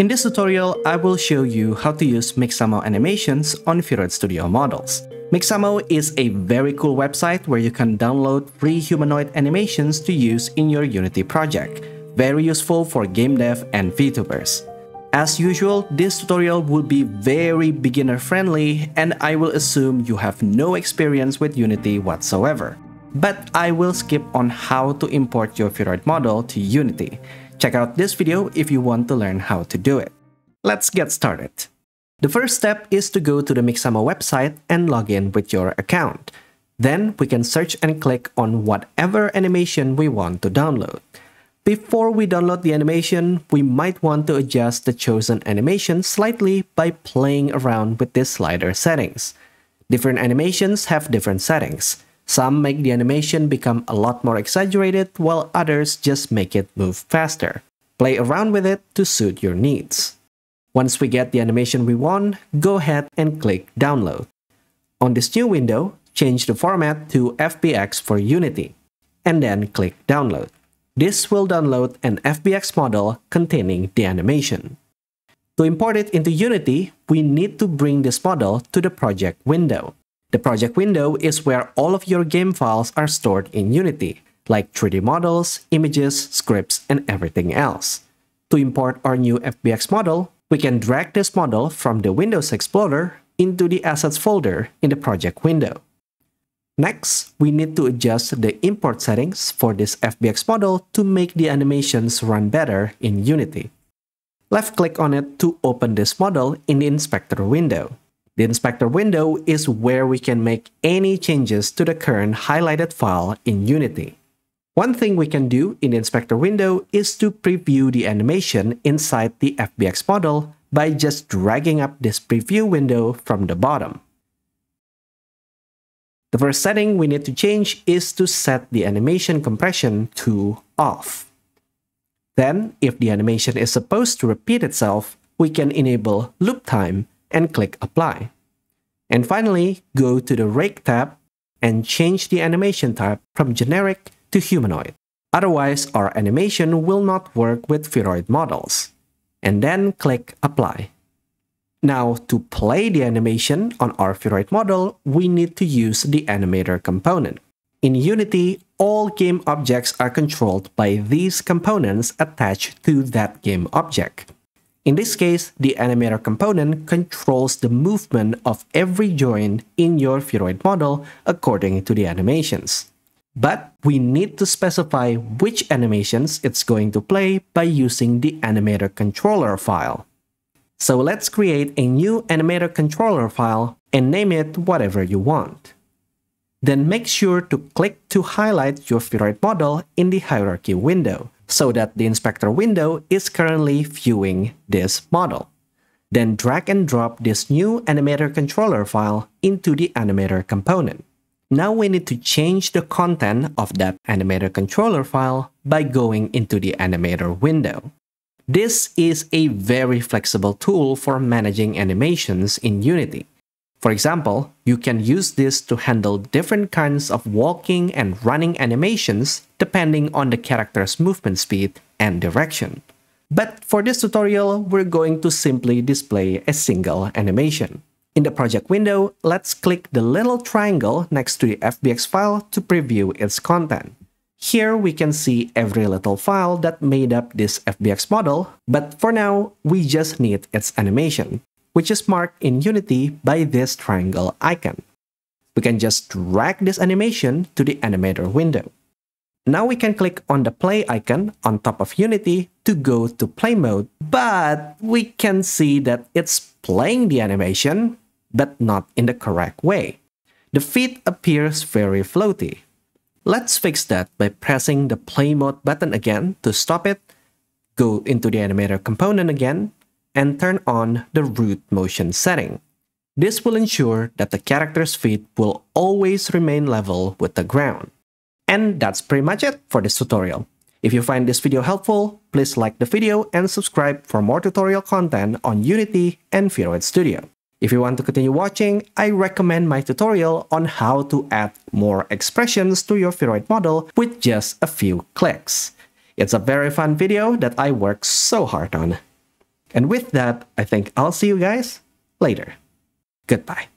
In this tutorial, I will show you how to use Mixamo animations on Vroid Studio models. Mixamo is a very cool website where you can download free humanoid animations to use in your Unity project. Very useful for game dev and VTubers. As usual, this tutorial will be very beginner friendly and I will assume you have no experience with Unity whatsoever. But I will skip on how to import your Vroid model to Unity. Check out this video if you want to learn how to do it. Let's get started. The first step is to go to the Mixamo website and log in with your account. Then we can search and click on whatever animation we want to download. Before we download the animation, we might want to adjust the chosen animation slightly by playing around with the slider settings. Different animations have different settings. Some make the animation become a lot more exaggerated, while others just make it move faster. Play around with it to suit your needs. Once we get the animation we want, go ahead and click Download. On this new window, change the format to FBX for Unity, and then click Download. This will download an FBX model containing the animation. To import it into Unity, we need to bring this model to the project window. The project window is where all of your game files are stored in Unity, like 3D models, images, scripts, and everything else. To import our new FBX model, we can drag this model from the Windows Explorer into the Assets folder in the project window. Next, we need to adjust the import settings for this FBX model to make the animations run better in Unity. Left-click on it to open this model in the inspector window. The inspector window is where we can make any changes to the current highlighted file in Unity. One thing we can do in the inspector window is to preview the animation inside the FBX model by just dragging up this preview window from the bottom. The first setting we need to change is to set the animation compression to off. Then, if the animation is supposed to repeat itself, we can enable loop time and click apply. And finally, go to the rig tab and change the animation type from generic to humanoid. Otherwise, our animation will not work with Vroid models. And then click apply. Now, to play the animation on our Vroid model, we need to use the animator component. In Unity, all game objects are controlled by these components attached to that game object. In this case, the animator component controls the movement of every joint in your Vroid model according to the animations. But we need to specify which animations it's going to play by using the animator controller file. So let's create a new animator controller file and name it whatever you want. Then make sure to click to highlight your Vroid model in the hierarchy window so that the inspector window is currently viewing this model. Then drag and drop this new animator controller file into the animator component. Now we need to change the content of that animator controller file by going into the animator window. This is a very flexible tool for managing animations in Unity. For example, you can use this to handle different kinds of walking and running animations depending on the character's movement speed and direction. But for this tutorial, we're going to simply display a single animation. In the project window, let's click the little triangle next to the FBX file to preview its content. Here we can see every little file that made up this FBX model, but for now, we just need its animation, which is marked in Unity by this triangle icon. We can just drag this animation to the animator window. Now we can click on the play icon on top of Unity to go to play mode, but we can see that it's playing the animation, but not in the correct way. The feet appears very floaty, Let's fix that by pressing the play mode button again to stop it, go into the animator component again, and turn on the root motion setting. This will ensure that the character's feet will always remain level with the ground. And that's pretty much it for this tutorial. If you find this video helpful, please like the video and subscribe for more tutorial content on Unity and Vroid Studio. If you want to continue watching, I recommend my tutorial on how to add more expressions to your Vroid model with just a few clicks. It's a very fun video that I worked so hard on. And with that, I think I'll see you guys later. Goodbye.